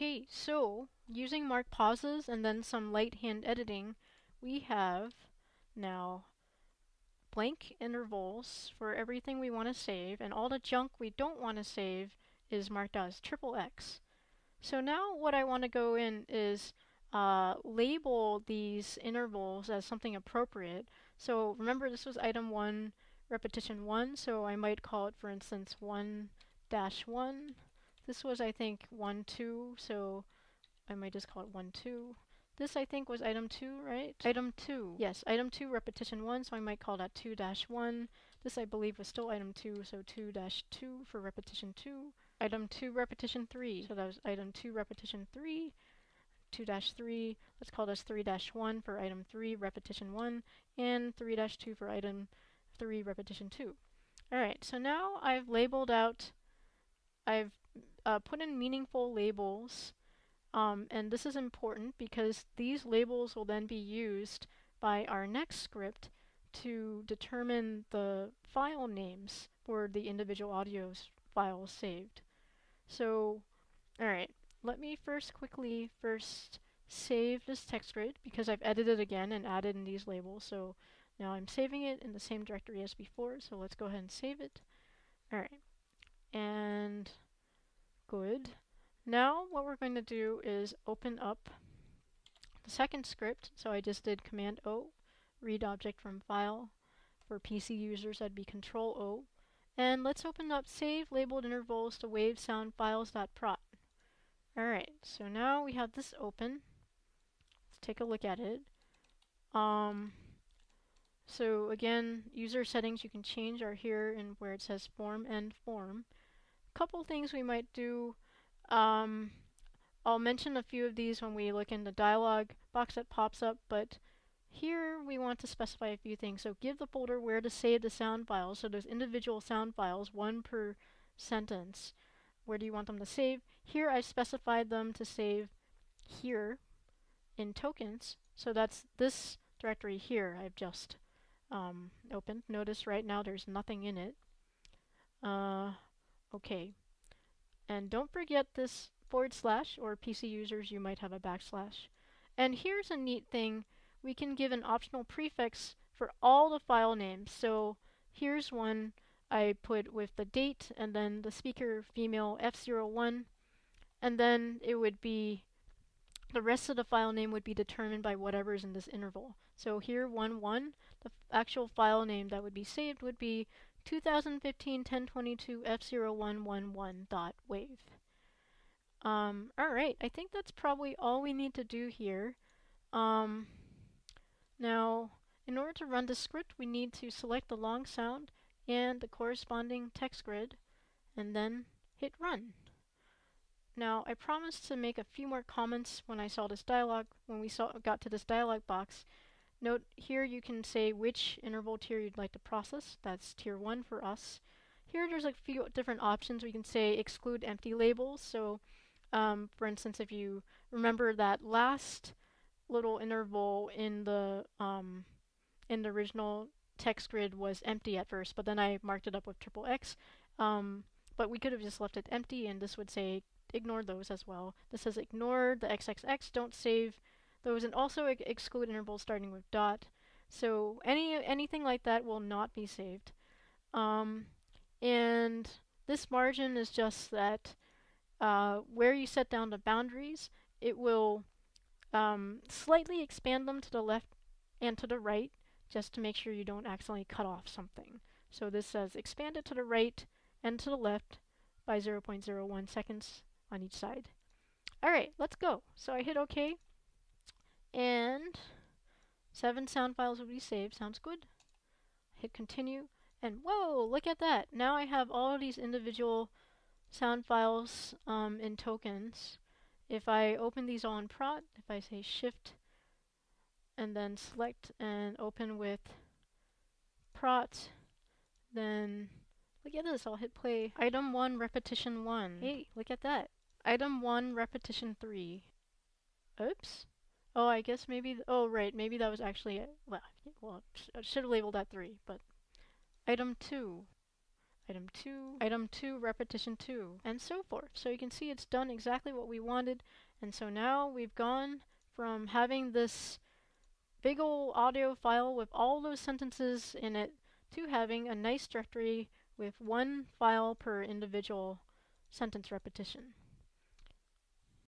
Okay, so using mark pauses and then some light hand editing, we have now blank intervals for everything we want to save, and all the junk we don't want to save is marked as triple X. So now what I want to go in is uh, label these intervals as something appropriate. So remember this was item 1, repetition 1, so I might call it, for instance, 1 dash 1. This was, I think, 1, 2, so I might just call it 1, 2. This, I think, was item 2, right? Item 2. Yes, item 2, repetition 1, so I might call that 2 dash 1. This, I believe, was still item 2, so 2 dash 2 for repetition 2. Item 2, repetition 3, so that was item 2, repetition 3. 2 dash 3, let's call this 3 dash 1 for item 3, repetition 1, and 3 dash 2 for item 3, repetition 2. Alright, so now I've labeled out, I've uh, put in meaningful labels um, and this is important because these labels will then be used by our next script to determine the file names for the individual audio files saved. So, alright, let me first quickly first save this text grid because I've edited again and added in these labels. So now I'm saving it in the same directory as before, so let's go ahead and save it. Alright, and good. Now what we're going to do is open up the second script. So I just did Command O, read object from file. For PC users that'd be Control O. And let's open up save labeled intervals to wave sound files.praat. Alright, so now we have this open. Let's take a look at it. Um, so again, user settings you can change are here in where it says form and form. Couple things we might do um, I'll mention a few of these when we look in the dialog box that pops up, but here we want to specify a few things. So give the folder where to save the sound files. So there's individual sound files, one per sentence. Where do you want them to save? Here I specified them to save here in tokens. So that's this directory here I've just um, opened. Notice right now there's nothing in it. Uh, okay. And don't forget this forward slash, or PC users, you might have a backslash. And here's a neat thing. We can give an optional prefix for all the file names. So here's one I put with the date and then the speaker female F01. And then it would be, the rest of the file name would be determined by whatever's in this interval. So here 1, 1, the actual file name that would be saved would be 2015 1022 F0111 dot wave. Um, alright, I think that's probably all we need to do here. Um, now, in order to run the script, we need to select the long sound and the corresponding text grid, and then hit run. Now, I promised to make a few more comments when I saw this dialog, when we saw, got to this dialog box, Note here you can say which interval tier you'd like to process. That's tier 1 for us. Here there's a few different options. We can say exclude empty labels. So um, for instance, if you remember that last little interval in the um, in the original text grid was empty at first, but then I marked it up with triple X. Um, but we could have just left it empty, and this would say ignore those as well. This says ignore the XXX, don't save those and also ex exclude intervals starting with dot. So any anything like that will not be saved. Um, and this margin is just that uh, where you set down the boundaries, it will um, slightly expand them to the left and to the right just to make sure you don't accidentally cut off something. So this says expand it to the right and to the left by 0.01 seconds on each side. Alright, let's go. So I hit OK. And seven sound files will be saved. Sounds good. Hit continue. And whoa, look at that. Now I have all of these individual sound files um, in tokens. If I open these all in Praat, if I say shift and then select and open with Praat, then look at this, I'll hit play. Item 1, repetition 1. Hey, look at that. Item 1, repetition 3. Oops. Oh, I guess maybe, oh right, maybe that was actually, well, well I should have labeled that 3, but item 2. item 2, item 2, repetition 2, and so forth. So you can see it's done exactly what we wanted. And so now we've gone from having this big old audio file with all those sentences in it to having a nice directory with one file per individual sentence repetition.